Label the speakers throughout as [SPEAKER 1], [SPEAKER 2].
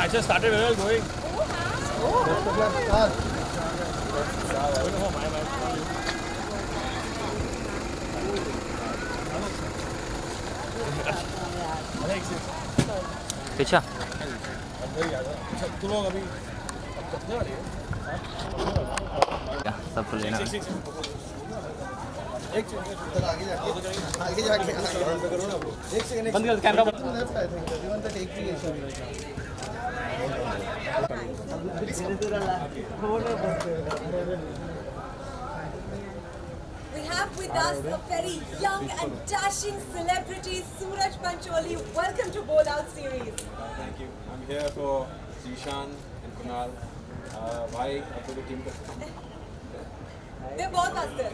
[SPEAKER 1] matches started very well going. Oh, wow. Oh, Best of luck, sir. Going home, I match for you.
[SPEAKER 2] पीछा
[SPEAKER 1] तुम लोग अभी कितने वाली है
[SPEAKER 2] सबको लेना
[SPEAKER 1] एक सेकंड
[SPEAKER 3] आगे जाके आगे जाके
[SPEAKER 1] बंद कर कैमरा बंद
[SPEAKER 3] left I think even that एक भी इशू नहीं है
[SPEAKER 4] We have with us a very young and dashing celebrity, Sooraj Pancholi. Welcome to Bowl Out series.
[SPEAKER 5] Thank you. I'm here for Zeeshan and Kunal. भाई आप लोग team का
[SPEAKER 4] वे बहुत हंसते
[SPEAKER 5] हैं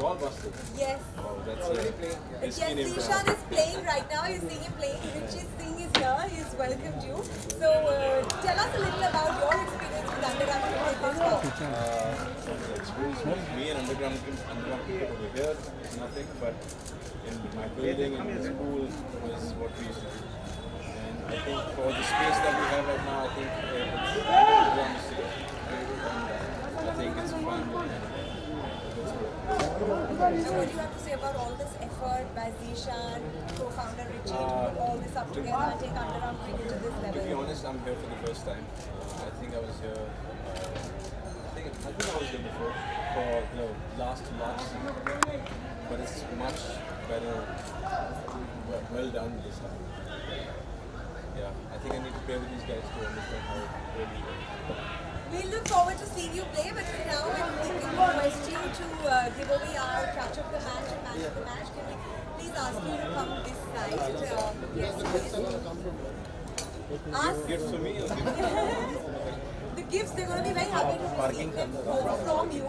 [SPEAKER 5] Ball busted.
[SPEAKER 4] Yes.
[SPEAKER 5] Oh, that's it.
[SPEAKER 4] Yes,
[SPEAKER 5] Nishan
[SPEAKER 4] is playing right now. You're seeing him playing. Richie's seeing here. He's welcomed you. So uh, tell us a little about your experience with Underground Cricket.
[SPEAKER 5] Uh, experience me and underground underground cricket over here is nothing, but in my building and in school was what we used to do. And I think for the space that we have right now, I think uh, it's great. And I think it's fun.
[SPEAKER 4] So what do you have to say about all this effort by Zeeshan, co-founder Richie, to put all this up together and take Underground Cricket to this
[SPEAKER 5] To be
[SPEAKER 4] level?
[SPEAKER 5] honest, I'm here for the first time. Uh, I think I was here. Uh, I think I was here before for the last season, but it's much better, well, well done this time. Yeah, I think I need to play with these guys to understand how it really works.
[SPEAKER 4] We look forward to seeing you play, but for now, if we request you to uh, give away our catch of the match and match of the match, can we please ask you to come this side? Uh, yes, please. Ask
[SPEAKER 5] me
[SPEAKER 4] the gifts, they're going to be very happy to receive them from you.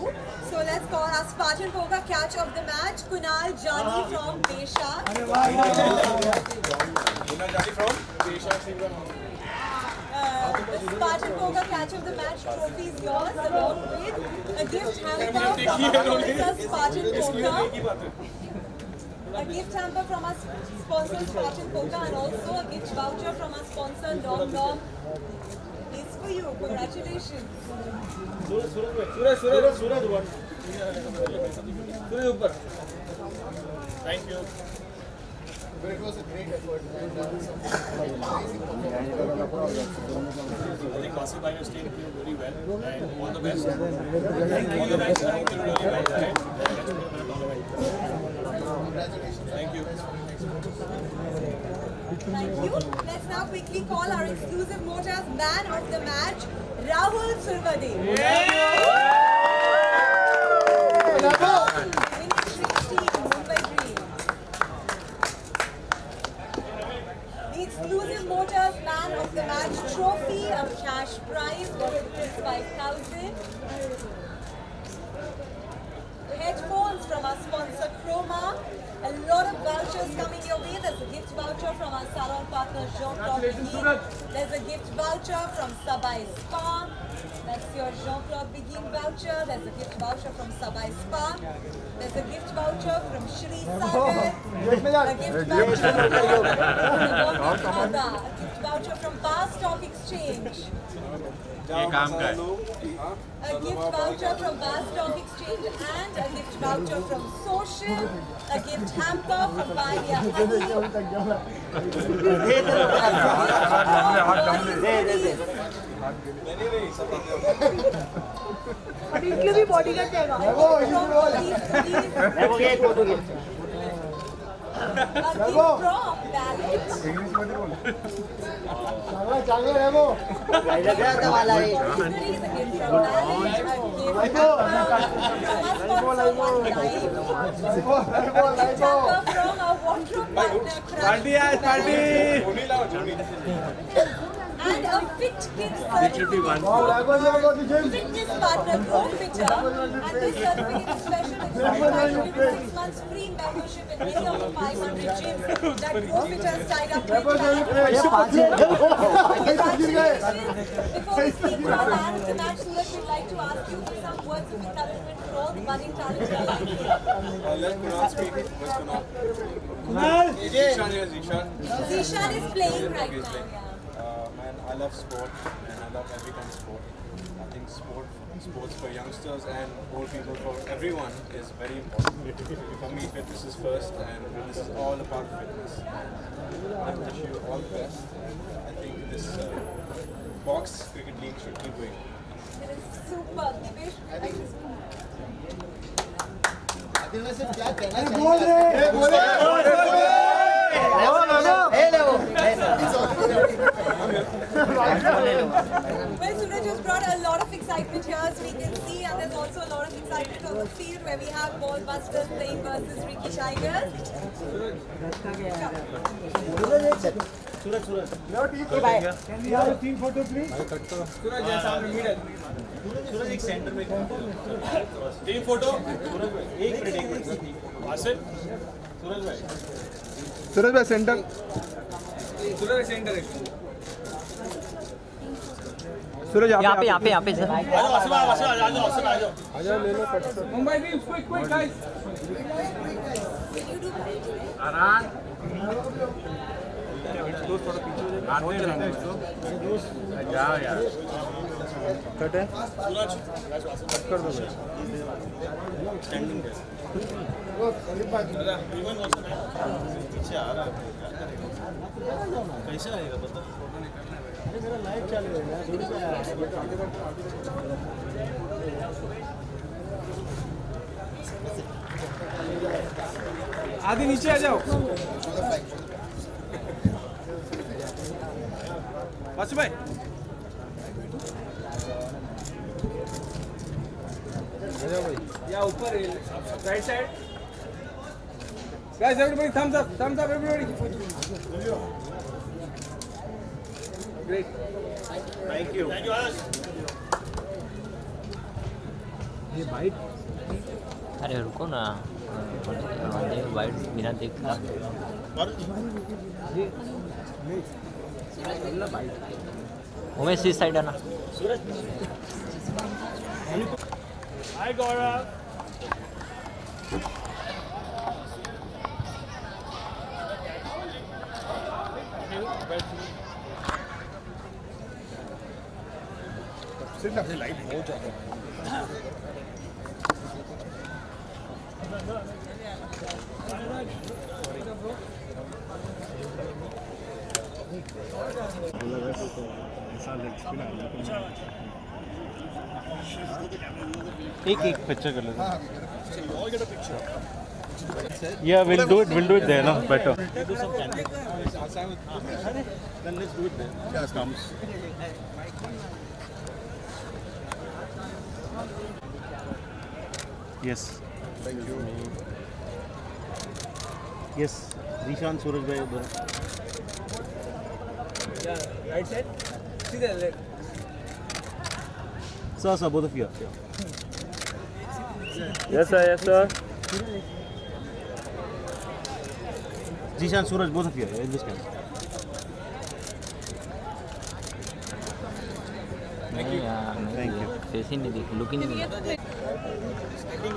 [SPEAKER 4] So let's call our Spartan Poker catch of the match, Kunal Jani from Desha.
[SPEAKER 5] Kunal Jani from Desha
[SPEAKER 4] Uh, the Spartan Poker Catch of the Match trophy is yours along with a gift handout from our Spartan Poker. A gift hamper from our sponsor Spartan Poker and also a gift voucher from our sponsor Long Long is for you. Congratulations.
[SPEAKER 1] Sooraj, Sooraj, Sooraj, Sooraj, Sooraj, Sooraj, Thank you.
[SPEAKER 3] But it was a great effort and uh, some amazing performance.
[SPEAKER 1] I think Basil Bhai has taken you very well and all the best. All the best. I think you really well. Right? Let's put him all the way.
[SPEAKER 3] Congratulations.
[SPEAKER 1] Thank you.
[SPEAKER 4] Thank you. Let's now quickly call our exclusive Motors man of the match, Rahul Survade. Winning 16, Mumbai Green. The exclusive Motors man of the match trophy, a cash prize worth rupees 5,000. Headphones from our sponsor Croma. A lot of vouchers coming your way. There's a gift voucher from our salon partner Jean-Claude Biguine. There's a gift voucher from Sabai Spa. That's your Jean-Claude Biguine voucher. There's a gift voucher from Sabai Spa. There's a gift voucher from Shri Sagar. Oh, a gift voucher from Kada. A gift voucher from Power Stock Exchange. A gift voucher from Bar Stock Exchange and a gift voucher from Social. A gift hamper from Baya Honey.
[SPEAKER 6] अभी इसलिए भी body guard जाएगा
[SPEAKER 4] वो वो ये photo ले वो English में बोल चलो चलो रे वो पहले गया था वाला ये लाइको लाइको लाइको लाइको लाइको पार्टी आज party wardrobe partner Crush.
[SPEAKER 5] Only lao Jani.
[SPEAKER 4] And a fit kit certificate. Fitness partner Grow Fitter. And this certificate is special because you six months free membership in any of the 500 gyms that Grow Fitter has tied up with. Congratulations. Before we speak to our man of the match, Sooraj, we'd like to ask you for some words of encouragement for all the budding talent in our.
[SPEAKER 5] Let Kunal speak. Where's Kunal? Zeeshan Zeeshan.
[SPEAKER 4] Zeeshan is playing right
[SPEAKER 5] Okay, he's
[SPEAKER 4] now.
[SPEAKER 5] playing.
[SPEAKER 4] Yeah.
[SPEAKER 5] Uh, man, I love sport and I love every kind of sport. I think sport, sports for youngsters and old people, for everyone, is very important. For me, fitness is first, and this is all about fitness. And I wish you all the best. And I think this uh, box cricket league should keep going.
[SPEAKER 4] It is super. Divesh, I just
[SPEAKER 3] Adil ने सिर्फ क्या कहना चाहिए
[SPEAKER 4] Well, Suraj has brought a lot of excitement here, as we can see, and there's also a lot of excitement on the field where we have ball busters playing versus Ricky Tigers.
[SPEAKER 1] Team photo एक minute एक minute Asif सूरज भाई
[SPEAKER 3] सूरज भाई centre
[SPEAKER 1] सूरज centre
[SPEAKER 3] सूरज
[SPEAKER 2] यहाँ पे यहाँ पे यहाँ पे सर
[SPEAKER 7] मुंबई जाओ यार कट
[SPEAKER 1] है कर दो स्टैंडिंग कैसे आएगा पता
[SPEAKER 7] आदि नीचे आ जाओ बस भाई या ऊपर right side Guys, everybody, thumbs up, thumbs up,
[SPEAKER 1] everybody. Thank you thank you
[SPEAKER 2] अरे रुको ना। वाइट बिना देखा। उमेश इस साइड है ना
[SPEAKER 1] हाय गौरव
[SPEAKER 8] एक एक पिक्चर कर लेते या will do it will do it there ना better
[SPEAKER 1] then let's do it there
[SPEAKER 3] या
[SPEAKER 1] it
[SPEAKER 8] Yes.
[SPEAKER 3] Thank you.
[SPEAKER 8] Yes, Rishan Sooraj Bhai Udhar.
[SPEAKER 7] Yeah, right side. See the left.
[SPEAKER 8] Sir, sir, both of you.
[SPEAKER 7] Yes, sir. Yes, sir.
[SPEAKER 8] Rishan, Sooraj, both of you. In this camera.
[SPEAKER 2] Thank you.
[SPEAKER 8] Thank you
[SPEAKER 2] face ही नहीं दिख look ही नहीं दिख।
[SPEAKER 8] Stating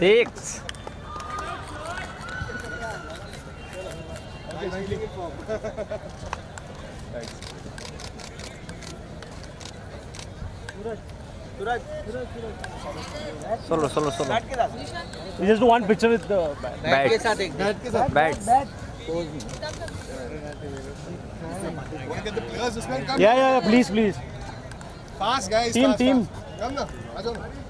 [SPEAKER 2] six solo solo solo
[SPEAKER 8] We just do one picture with the bat.
[SPEAKER 2] Bat bat
[SPEAKER 3] Want to get the players this man? Come.
[SPEAKER 8] Yeah, yeah, yeah. Please, please.
[SPEAKER 3] Fast guys.
[SPEAKER 8] Team,
[SPEAKER 3] fast,
[SPEAKER 8] team.
[SPEAKER 3] fast. Come ना. आ जाओ ना.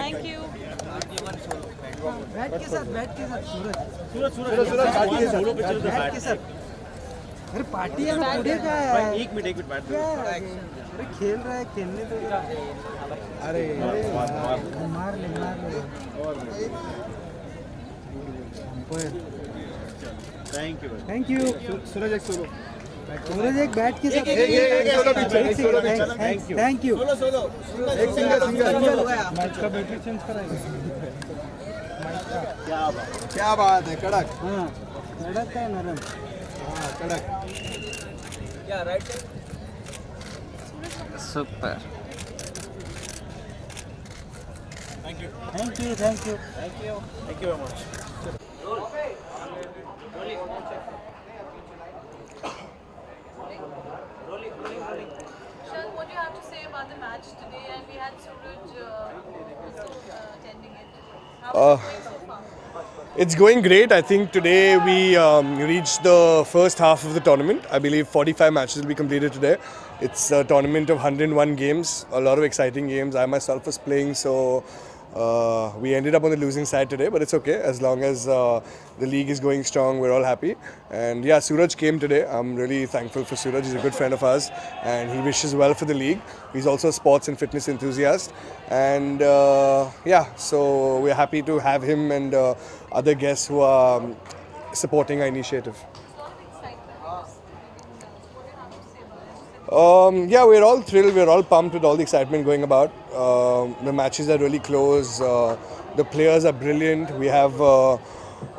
[SPEAKER 4] Thank you.
[SPEAKER 7] Bat के साथ bat के साथ
[SPEAKER 8] Suraj. Suraj, start here. Solo picture of bat
[SPEAKER 7] के साथ। अरे पार्टी है ना पुढे काय
[SPEAKER 8] भाई, एक मिनट एक मिनट बैठ
[SPEAKER 7] अरे खेल रहा है खेलने तो अरे मार ले मार ले।
[SPEAKER 8] Thank you
[SPEAKER 7] thank you
[SPEAKER 3] Suraj एक सोलो।
[SPEAKER 7] सूरज एक बैट के साथ थैंक यू
[SPEAKER 3] एक सिंगल सिंगल
[SPEAKER 7] मैच का बैटरी चेंज कराएँगे
[SPEAKER 3] क्या बात क्या बात है कड़क
[SPEAKER 7] हाँ कड़क है नरम
[SPEAKER 3] हाँ कड़क क्या right
[SPEAKER 2] super
[SPEAKER 7] thank you thank you
[SPEAKER 8] thank you thank you thank you very much
[SPEAKER 9] Shah, what do you have to say about the match today? And we had Sooraj uh, uh, attending it. How
[SPEAKER 10] Uh,
[SPEAKER 9] it going so far?
[SPEAKER 10] It's going great. I think today we um, reached the first half of the tournament. I believe 45 matches will be completed today. It's a tournament of 101 games, a lot of exciting games. I myself was playing, so uh, we ended up on the losing side today, but it's okay as long as uh, the league is going strong. We're all happy. And yeah, Sooraj came today. I'm really thankful for Sooraj. He's a good friend of ours, and he wishes well for the league. He's also a sports and fitness enthusiast, and uh, yeah, so we're happy to have him and uh, other guests who are um, supporting our initiative.
[SPEAKER 9] A lot of excitement. What do you have to say about it?
[SPEAKER 10] Um, yeah, we're all thrilled. We're all pumped with all the excitement going about. Um the matches are really close. Uh, the players are brilliant. We have uh,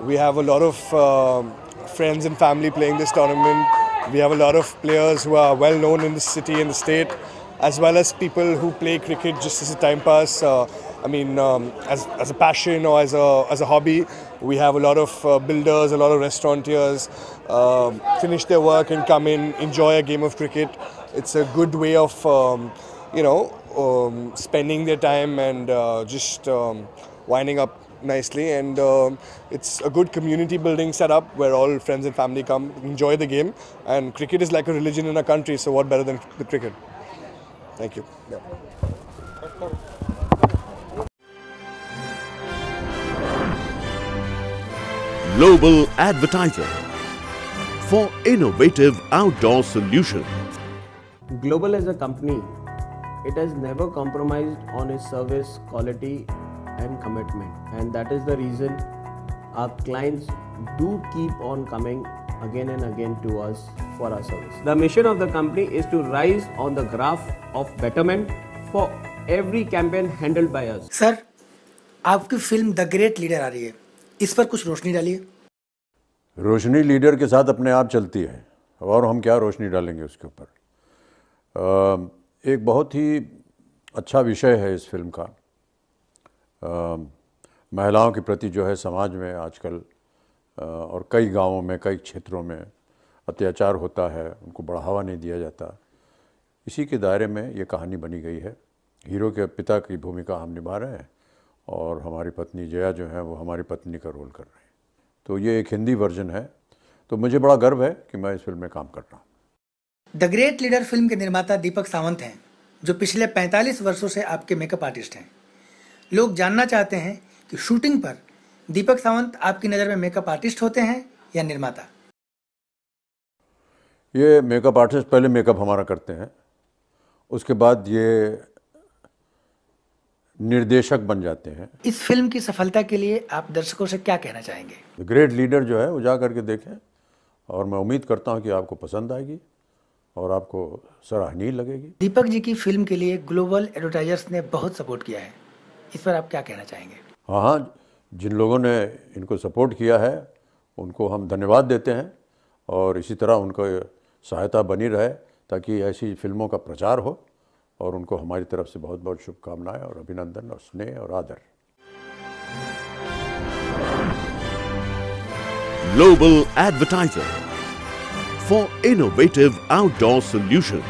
[SPEAKER 10] we have a lot of um friends and family playing this tournament. We have a lot of players who are well known in the city and the state, as well as people who play cricket just as a time pass. Uh, I mean, um, as, as a passion or as a, as a hobby. We have a lot of uh, builders, a lot of restaurateurs um finish their work and come in, enjoy a game of cricket. It's a good way of, um, you know, um, spending their time and uh, just um, winding up nicely. And um, it's a good community building setup where all friends and family come, enjoy the game. And cricket is like a religion in our country, so what better than the cricket? Thank you. Yeah.
[SPEAKER 11] Global Advertiser for innovative outdoor solutions.
[SPEAKER 12] Global as a company, it has never compromised on its service quality and commitment, and that is the reason our clients do keep on coming again and again to us for our service. The mission of the company is to rise on the graph of betterment for every campaign handled by us.
[SPEAKER 13] Sir आपकी film the great leader आ रही है इस पर कुछ रोशनी डालिए
[SPEAKER 14] रोशनी leader के साथ अपने आप चलती है और हम क्या रोशनी डालेंगे उसके ऊपर अ, एक बहुत ही अच्छा विषय है इस फ़िल्म का। महिलाओं के प्रति जो है समाज में आजकल और कई गाँवों में, कई क्षेत्रों में अत्याचार होता है, उनको बढ़ावा नहीं दिया जाता। इसी के दायरे में ये कहानी बनी गई है। हीरो के पिता की भूमिका हम निभा रहे हैं और हमारी पत्नी जया जो है वो हमारी पत्नी का रोल कर रहे हैं। तो ये एक हिंदी वर्जन है। तो मुझे बड़ा गर्व है कि मैं इस फ़िल्म में काम कर रहा हूँ।
[SPEAKER 13] द ग्रेट लीडर फ़िल्म के निर्माता दीपक सावंत हैं जो पिछले 45 वर्षों से आपके मेकअप आर्टिस्ट हैं। लोग जानना चाहते हैं कि शूटिंग पर दीपक सावंत आपकी नज़र में मेकअप आर्टिस्ट होते हैं या निर्माता?
[SPEAKER 14] ये मेकअप आर्टिस्ट पहले मेकअप हमारा करते हैं। उसके बाद ये निर्देशक बन जाते हैं।
[SPEAKER 13] इस फ़िल्म की सफलता के लिए आप दर्शकों से क्या कहना चाहेंगे?
[SPEAKER 14] द ग्रेट लीडर जो है वो जा करके देखें और मैं उम्मीद करता हूँ कि आपको पसंद आएगी। और आपको सराहनीय लगेगी।
[SPEAKER 13] दीपक जी की फ़िल्म के लिए ग्लोबल एडवर्टाइजर्स ने बहुत सपोर्ट किया है। इस पर आप क्या कहना चाहेंगे?
[SPEAKER 14] हाँ हाँ जिन लोगों ने इनको सपोर्ट किया है उनको हम धन्यवाद देते हैं और इसी तरह उनको सहायता बनी रहे ताकि ऐसी फ़िल्मों का प्रचार हो और उनको हमारी तरफ़ से बहुत बहुत शुभकामनाएँ और अभिनंदन और स्नेह और आदर।
[SPEAKER 11] Global Advertiser for innovative outdoor solutions.